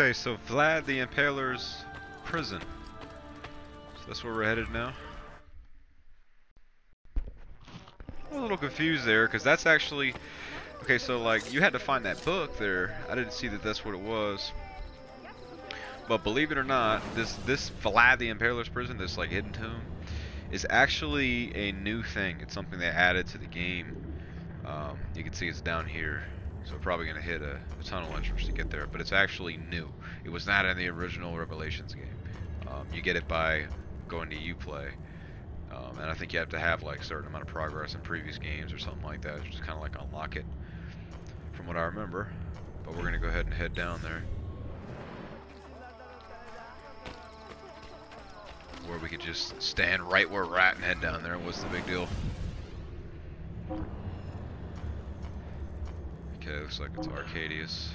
Okay, so Vlad the Impaler's prison. So that's where we're headed now. I'm a little confused there, because that's actually... Okay, so like, you had to find that book there. I didn't see that that's what it was. But believe it or not, this this Vlad the Impaler's prison, this like hidden tomb, is actually a new thing. It's something they added to the game. Um, you can see it's down here. So we're probably going to hit a, a, tunnel entrance to get there, but it's actually new. It was not in the original Revelations game. Um, you get it by going to Uplay. Um, and I think you have to have like a certain amount of progress in previous games or something like that. Just kind of like unlock it from what I remember. But we're going to go ahead and head down there. Where we could just stand right where we're at and head down there. What's the big deal? Okay, looks like it's Arcadius.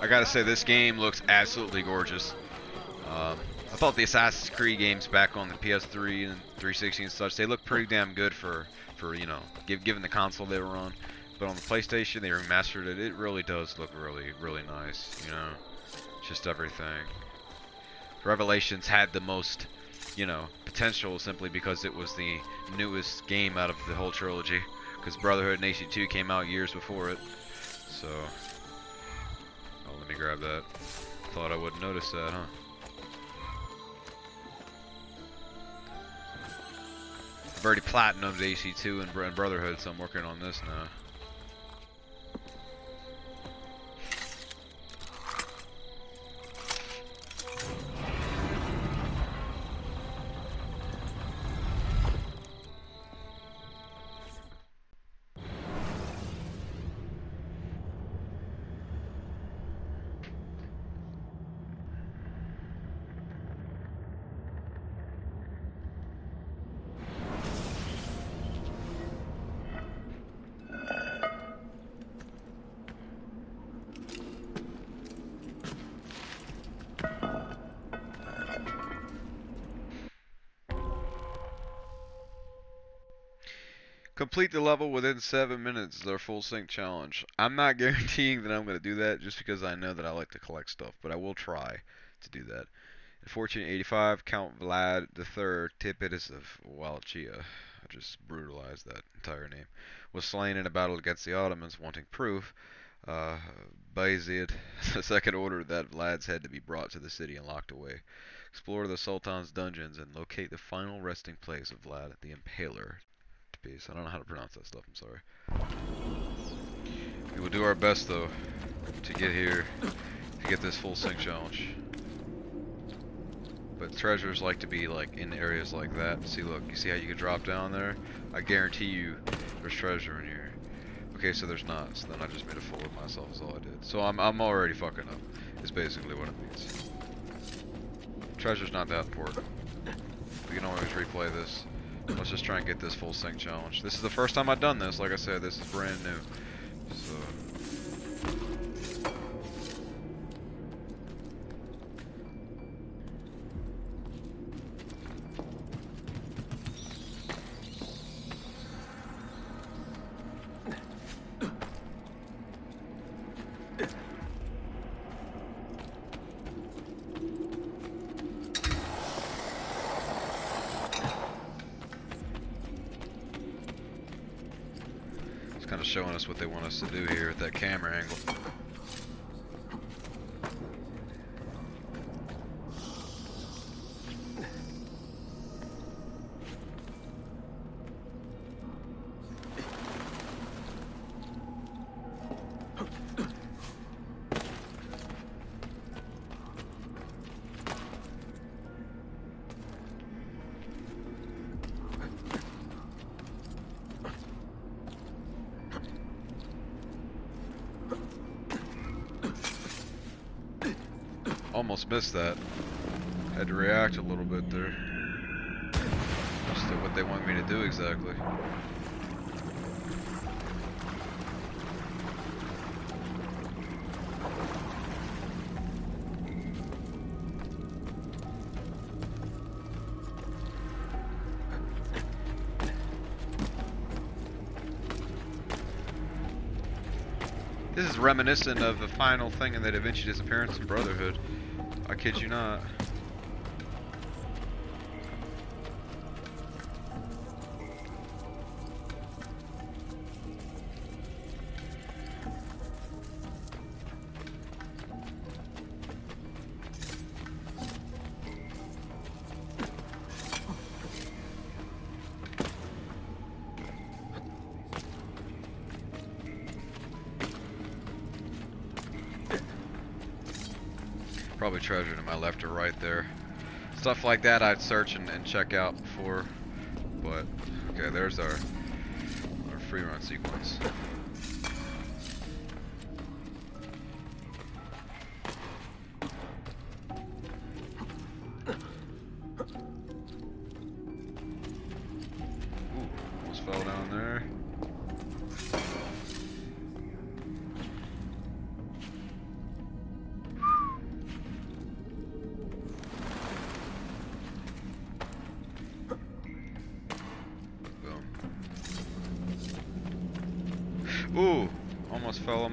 I gotta say, this game looks absolutely gorgeous. Um, I thought the Assassin's Creed games back on the PS3 and 360 and such, they look pretty damn good for, for you know, give, given the console they were on. But on the PlayStation, they remastered it. It really does look really, really nice, you know. Just everything. Revelations had the most, you know, potential simply because it was the newest game out of the whole trilogy. Because Brotherhood and AC2 came out years before it. So, grab that. Thought I wouldn't notice that, huh? I've already platinumed AC2 and Brotherhood, so I'm working on this now. Complete the level within 7 minutes, is their full sync challenge. I'm not guaranteeing that I'm going to do that just because I know that I like to collect stuff, but I will try to do that. In 1485, Count Vlad III Tipitis of Wallachia, I just brutalized that entire name, was slain in a battle against the Ottomans, wanting proof. Uh, Bayezid II ordered that Vlad's head to be brought to the city and locked away. Explore the Sultan's dungeons and locate the final resting place of Vlad the Impaler piece. I don't know how to pronounce that stuff, I'm sorry. We will do our best, though, to get here, to get this full sync challenge. But treasures like to be like in areas like that. See, look, you see how you can drop down there? I guarantee you there's treasure in here. Okay, so there's not, so then I just made a fool of myself is all I did. So I'm, I'm already fucking up, is basically what it means. Treasure's not that important. We can always replay this. Let's just try and get this full sync challenge. This is the first time I've done this. Like I said, this is brand new. So. Showing us what they want us to do here at that camera angle. Almost missed that. Had to react a little bit there. Just to what they want me to do exactly. This is reminiscent of the final thing in the Da Vinci Disappearance in Brotherhood. I kid you not. Probably treasure to my left or right there. Stuff like that I'd search and, and check out before. But, okay, there's our, our free run sequence. Ooh, almost fell down there.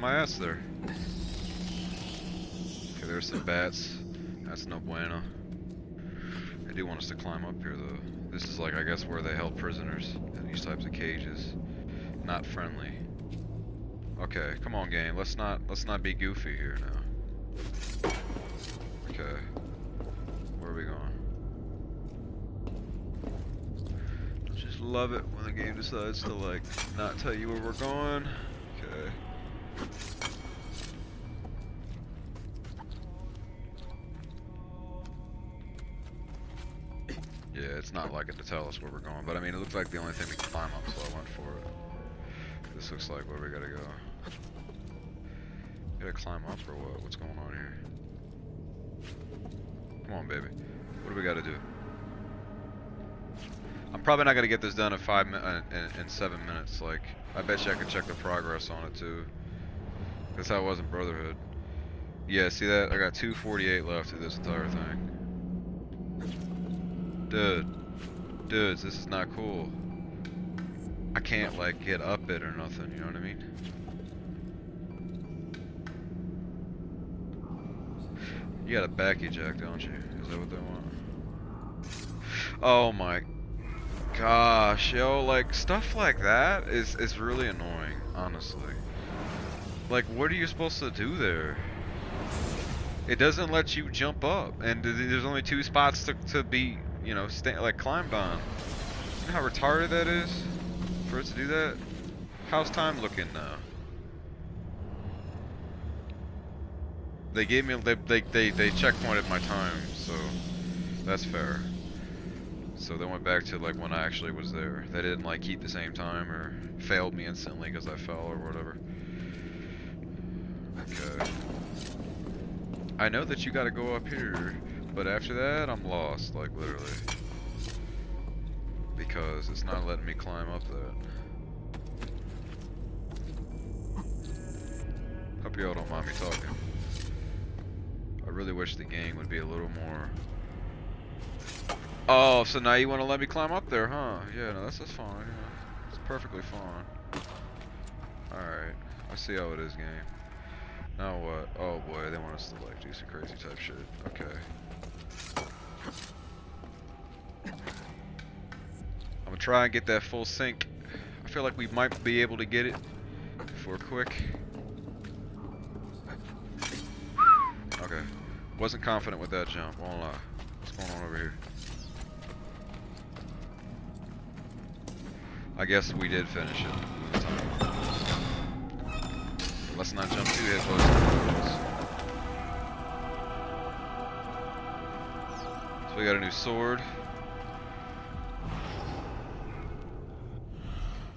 My ass there. Okay, there's some bats. That's no bueno. They do want us to climb up here though. This is like, I guess, where they held prisoners in these types of cages. Not friendly. Okay, come on game. Let's not let's not be goofy here now. Okay. Where are we going? Just love it when the game decides to like not tell you where we're going. Okay. Not like it to tell us where we're going, but I mean, it looks like the only thing we can climb up, so I went for it. This looks like where we gotta go. Gotta climb up or what? What's going on here? Come on, baby. What do we gotta do? I'm probably not gonna get this done in five uh, in, in seven minutes. Like, I bet you I could check the progress on it too. That's how it was in Brotherhood. Yeah, see that? I got 248 left of this entire thing. Dude, dudes, this is not cool. I can't like get up it or nothing. You know what I mean? You got a back eject, don't you? Is that what they want? Oh my gosh, yo, like stuff like that is is really annoying, honestly. Like, what are you supposed to do there? It doesn't let you jump up, and there's only two spots to to be, you know, sta like climbed on. You know how retarded that is for us to do that? How's time looking now? They gave me they they they, they checkpointed my time, so that's fair. So they went back to like when I actually was there. They didn't like keep the same time or failed me instantly because I fell or whatever. Okay. I know that you gotta go up here, but after that I'm lost, like literally. Because it's not letting me climb up that. Hope y'all don't mind me talking. I really wish the game would be a little more Oh, so now you want to let me climb up there, huh? Yeah, no, that's, fine. Yeah. It's perfectly fine. Alright. I see how it is, game. Now what? Oh boy, they want us to like do some crazy type shit. Okay. I'm gonna try and get that full sync. I feel like we might be able to get it if we're quick. Okay. Wasn't confident with that jump, won't lie. What's going on over here? I guess we did finish it. Let's not jump too his horse. So we got a new sword.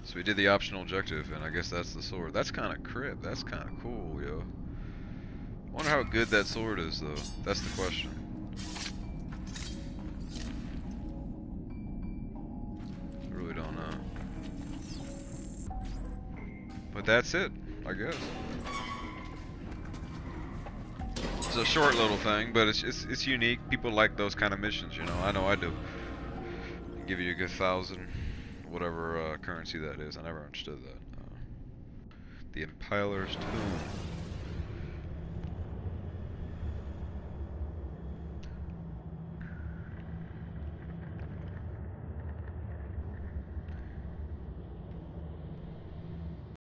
So we did the optional objective, and I guess that's the sword. That's kind of crip. That's kind of cool, yo. Wonder how good that sword is, though. That's the question. I really don't know. But that's it, I guess a short little thing, but it's, it's it's unique. People like those kind of missions, you know. I know I do. Give you a good thousand, whatever uh, currency that is. I never understood that. Uh, the Impaler's Tomb.